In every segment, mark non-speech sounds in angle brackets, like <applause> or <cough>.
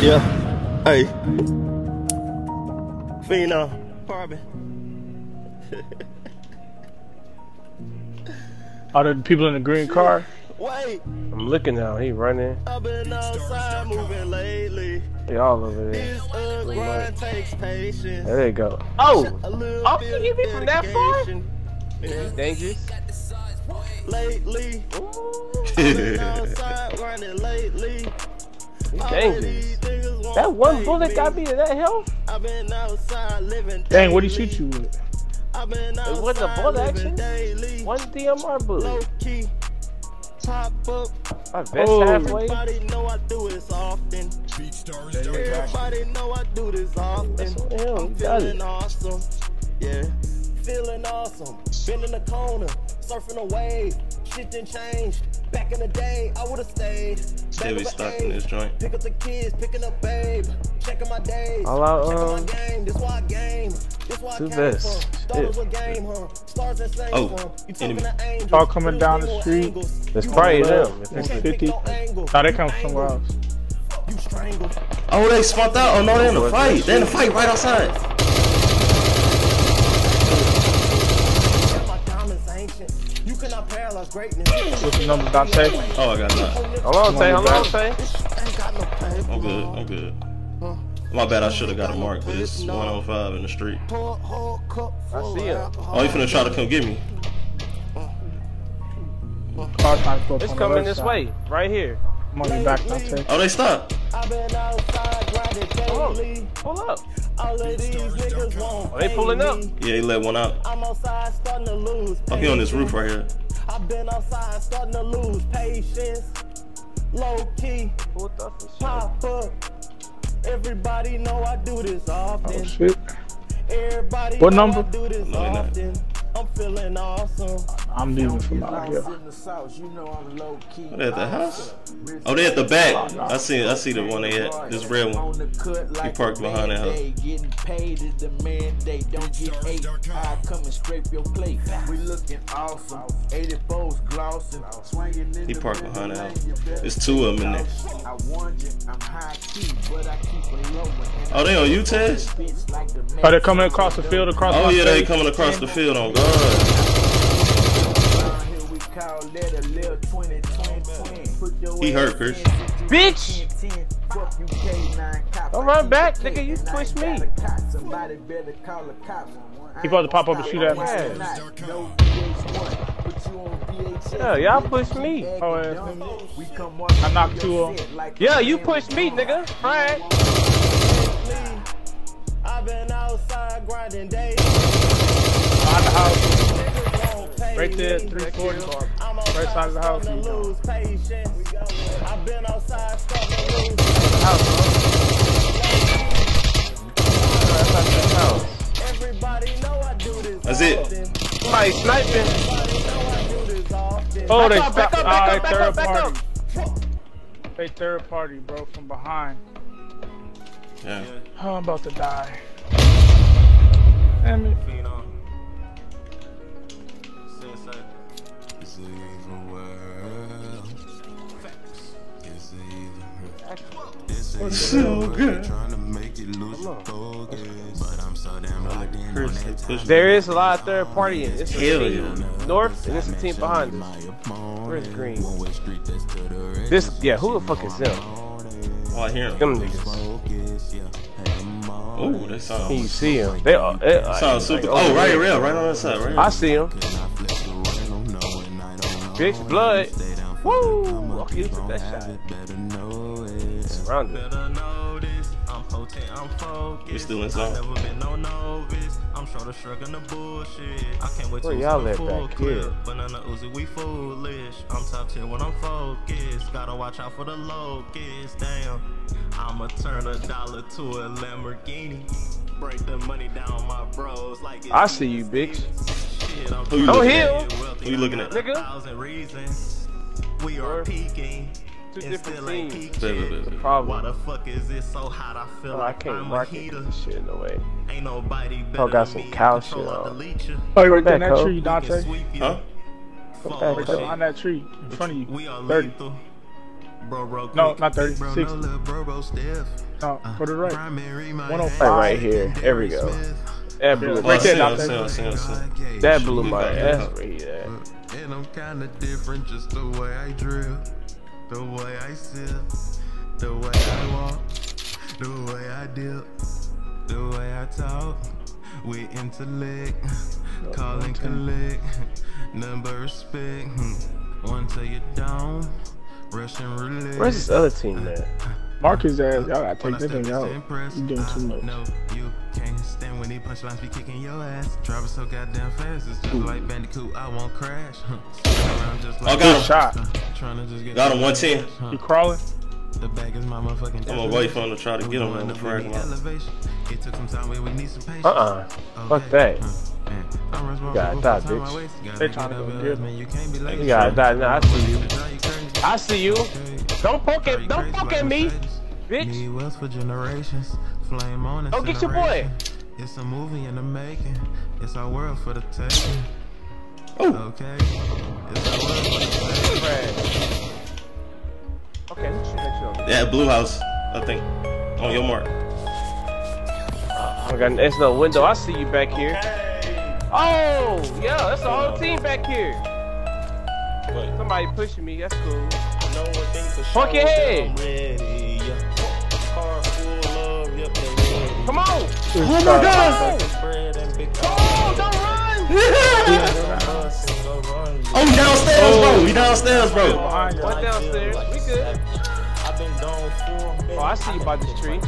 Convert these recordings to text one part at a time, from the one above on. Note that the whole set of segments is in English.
Yeah. Hey. Pheno. Carbon. Are the people in the green car? Wait. I'm looking now. He running. I've been outside moving lately. They all over there. This grind takes patience. There they go. Oh! A little Oh, bit you of hit me from that far? dedication. He's dangerous. Lately. I've been outside grinding lately. He's All dangerous. these niggas want That one bullet got me to that health? I've been outside living Dang, what did he shoot you with? I've It wasn't a bullet living action. daily. One DMR bullet. key. Pop up. My vest Oh. halfway. Everybody know I do this often. Everybody know I do this often. That's what the hell, I'm feeling awesome. Yeah. Feeling awesome. Been in the corner, surfing a wave. Shit done changed. Back in the day, I would've stayed. Still be stuck in this joint. Pick up the kids, picking up babe. Checking my days. All out, Checking um, my game. This why I game. This why I two came vests. from. Starters Shit. with game, huh? Stars and same Oh. You enemy. talking to angels. All coming down the street. angles. That's You probably can't them. If it's That's angle. 50. Angle. Oh, they come from somewhere else. You strangle. Oh, they spun out. Oh no, they in the fight. They in the fight right outside. What's the number, Dante? Oh, I got that. Hold on, say, hold on, say. No paper. I'm good. I'm good. My bad. I should have got a mark, but it's 105 in the street. Pour a whole cup I see of him. Oh, you finna try to come get me? Car trying to go It's coming this way. Right here. I'm on your back, Dante. Oh, they stopped. I've been outside grinding daily. Pull up. All of these niggas won't Oh, they pulling up. Yeah, he let one out. I'm outside starting to lose. Oh, he on this roof right here. I've been outside starting to lose patience. Low key, Pull up and pop up. Everybody know I do this Oh, often. shit. Everybody What know number? I do this No, often. I'm feeling awesome. I'm leaving from out here. What, they at the house? Oh, they at the back. I see. I see the one they at. This red one. He parked behind that house. Getting paid is the mandate. Don't get eight. I come and scrape your plate. We looking awesome. 84's glossing. Swinging in He the parked middle behind the lane, house. you better There's two of them in there. I warned you, I'm high key, but I keep it low. And Oh, they on you, Tez? bitch Are they coming across the field across Oh yeah, they coming across the field on God. Around here call that a little 20 20 Put your He hurt, ass Chris. Bitch! 10, 10. Fuck you, K9 cop. Don't I run keep back, nigga, you K9 twist me. got. Somebody better call the cops. He supposed to pop up and shoot at me. Yeah. No VH1, put you on VHS. Yeah, y'all push me. Oh, ass nigga. We come up I knocked two of 'em. set like Yeah, you man pushed me, nigga. Frank. I've been outside grinding days. Behind the house. Niggas won't pay Right there, me. 340. I'm Right side of the house. starting lose patience. I've been outside starting to lose Everybody know I do this That's it. often. Somebody sniping. Everybody know I do this often. Oh, they Back up, back up, back up, they back third party. up. They third party, bro, from behind. Yeah. Oh, I'm about to die. Damn it. That push time. There is a lot of third party in It's a Hell team yeah. north and it's a team behind us. Where's Green? This, yeah, who the fuck is them? Oh, I hear him. Them niggas. Oh, they sound. Can you see them? They are. They, like, Sound super. like, Oh, oh right here. here, right on that side, right I see them. Bitch, blood. Woo! Okay, you took that shot. Surrounded. I'm potent, We still inside. Never been no novice. I'm sure to shrugging the bullshit. I can't wait Where to y'all see at full back clip. here? Banana Uzi, we foolish. I'm top tier when I'm focused. Gotta watch out for the locusts. Damn, I'ma turn a dollar to a Lamborghini. Break the money down my bros like I see you, bitch. Shit, I'm Who you looking at? Who you looking at? Nigga. thousand reasons. We are peaking. Two and different still teams. peaked Wait, wait, yet. wait, wait. Why the fuck is it so hot? I feel Oh, I can't I'm a heater. this shit in a way. Ain't nobody better Oh, got some cow shit on. Oh, you right there in that tree, Dante. Huh? Fuck Right there you. behind that tree in front of you. We are 30. Bro, bro, No, not 30, Bro, 60. no, little bro, bro. No, go to the right. Primary, my 105. Right here. There we go. That blew I Right there, him, I Dante. see him, I see him, I see him. That blew my ass right here. Uh, and I'm kinda different just the way I drill, the way I sip, the way I walk, the way I dip, the way I talk. We intellect, call and collect, none but respect. One till you down, Russian roulette. Where's this other team at? Mark his ass. Y'all gotta take this step thing out. impress, You doing too much. know you can't stand when he punchlines be kicking your ass. Driving so goddamn fast, it's just like Bandicoot. I won't crash. Huh. <laughs> Spin around just Oh, got him. Shot. Trying to just get Got him, 110. Huh. He crawling. The bag is my motherfucking. I'm gonna wait for him to try to get him going and frag in the out. elevation. It took some time, we need some patience. Uh-uh. Fuck that. Huh. Man, I'm responsible gotta die, the time I bitch. waste. Gotta get go get him. You can't be late. You gotta die now. I see you. Drive you crazy. I see you. Don't poke Drive it. Don't poke at me, bitch. Need wealth for generations. Flame on Go get your boy. It's a movie in the making. It's our world for the taking. Oh. Okay. It's our world for the taking. Okay, let's shoot that shit. Yeah, Blue House, I think. On your mark. Uh, I got there's no window. I see you back here. Oh, yeah, that's the whole team back here. Somebody pushing me. That's cool. No one thing Fuck your head. Ready, yeah. Car full of, yep, they ready. Come on. Oh my god. Bread and bro. He downstairs, bro. Behind you. One downstairs. We good. I've been gone for a minute. Oh, I see you by this tree.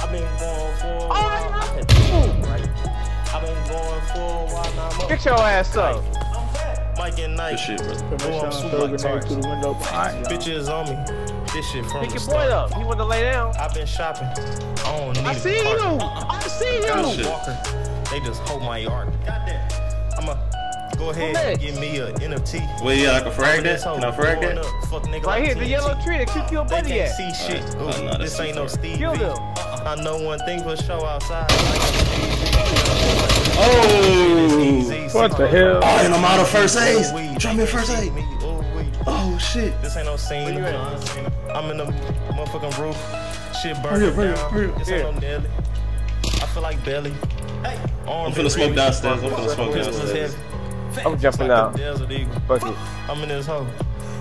I've been going for a Oh, while. I can do it, right. I've been going for a while now. I'm. Get your ass up. Mike and Good Knight. shit, bro. Put I'm my super and throw a like through the window behind. Bitches on me. This shit from Pick the your boy up. He want to lay down. I've been shopping. I don't need I a see you. I see Good you. shit. Walker. They just hold my yard. I'ma go ahead next? and give me a NFT. Well, yeah, I can frag that. This hoe Can I frag that? up, Fuck nigga Right like here, the yellow tree that you killed They Buddy can't at. see shit. Ooh, Oh, no, this ain't no far. Steve. Kill them. I know one thing for sure outside. Oh. What the hell? Oh, and I'm out of first aid. Drop me a first aid. Me, ooh, wee. Oh, shit. This ain't no scene. I'm in the motherfucking roof. Shit Hurry burning up, hurry up, down. hurry up. This ain't no Nelly. I feel like Belly. Hey, I'm finna smoke downstairs. I'm finna smoke downstairs. I'm jumping out. Desert Eagle. Fuck it. I'm in this hole.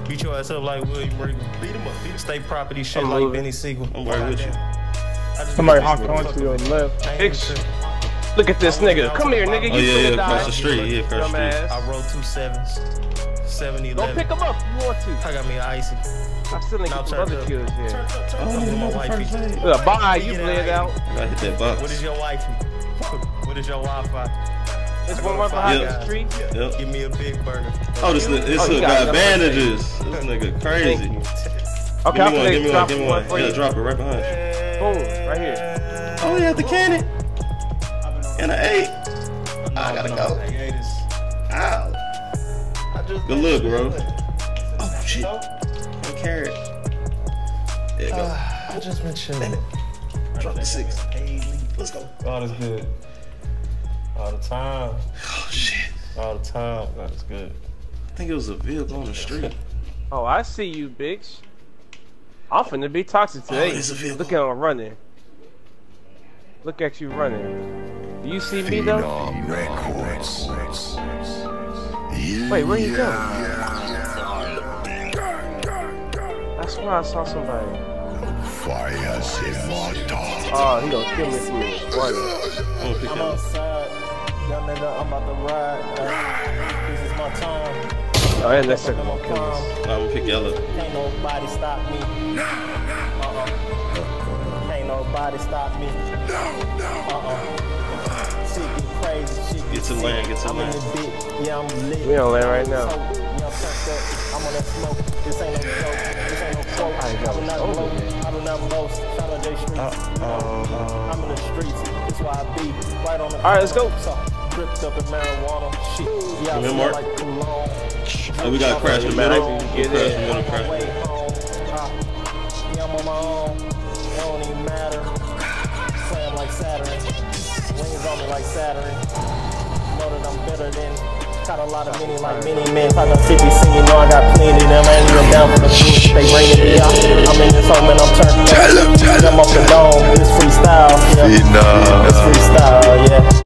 Beat your ass up like William Regal. Beat him up. Beat him. State property shit I'm like. Benny Siegel. I'm right with you. I just Somebody beat honked this on motherfucker. to your left. I ain't Bitch. even tripping. Look at this nigga. Come here, nigga. You Oh, yeah, yeah, die. across the street. Yeah, across the street. Dumbass. I rolled two sevens. 7 Go 11. pick him up. if You want to? I got me an icy. I still ain't Now some other up. kills here. I don't need another first aid. Look, bye. You Get bled out. out. I gotta hit that box. What is your wifey? What is your Wi-Fi? There's one right behind Yeah. the tree. Yep. Give me a big burger. Oh, this ni- this Oh, you got got bandages. This nigga crazy. Okay, Give I'm me one, gonna give me one, drop give me one one. Yeah, drop it right behind you. Boom, right here. Oh, yeah, the cannon. And an eight. I gotta go. Ow. Good look, bro. Oh, shit. And carrot. There you go. Ah, I just been chilling. Drop the six. Let's go. Oh, God is good. All the time. Oh, shit. All the time. God is good. I think it was a vehicle on the street. <laughs> Oh, I see you, bitch. I'm finna be toxic oh, today. it's a vehicle. Look at him running. Look at you running. Do you see me though? Wait, where you go? I swear I saw somebody. Oh, he gonna kill me from this running. I'm gonna pick I'm that up. outside. Young nigga, I'm about to ride. Uh, this is my time. Oh, and that's Fucking gonna kill prime. us. Nah, I'm gonna pick yellow. Can't nobody stop me. Uh-uh. Can't nobody stop me. Uh-uh. Shit get crazy. Shit Get to land, get to I'm in land. the bit. Yeah, I'm lit. We on land right now. I'm turned up. I'm on that smoke. This ain't no joke. This ain't no quote. I I do not over, blow. I do not boast. Shout out J Streets. I'm in the streets. That's why I be right on the All right, let's go. So, dripped up in marijuana. Shit. Yeah, I Come here, smell Mark. like cologne. Oh, we gotta crash the Man, I middle. get crash it. the middle, crash. way home. Yeah, I'm on my own. It don't even matter. Playing like Saturn. Wings on me like Saturn. Know that I'm better than Got a lot of many, like many men. I done 50 singing, know I got plenty of them. I ain't even down for the food. They bringing me out. I'm in this home and I'm turned up. I'm off the dome. It's freestyle. Yeah. It's freestyle, yeah.